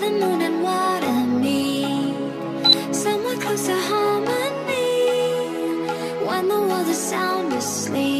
the moon and water somewhere close to harmony when the world is sound asleep.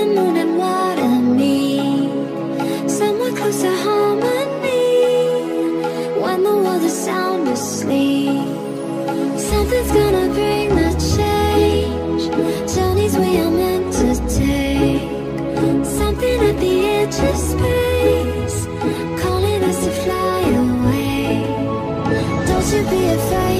The moon and water me. Somewhere close harmony When the world is sound asleep. Something's gonna bring the change Journeys we are meant to take. Something at the edge of space Calling us to fly away. Don't you be afraid,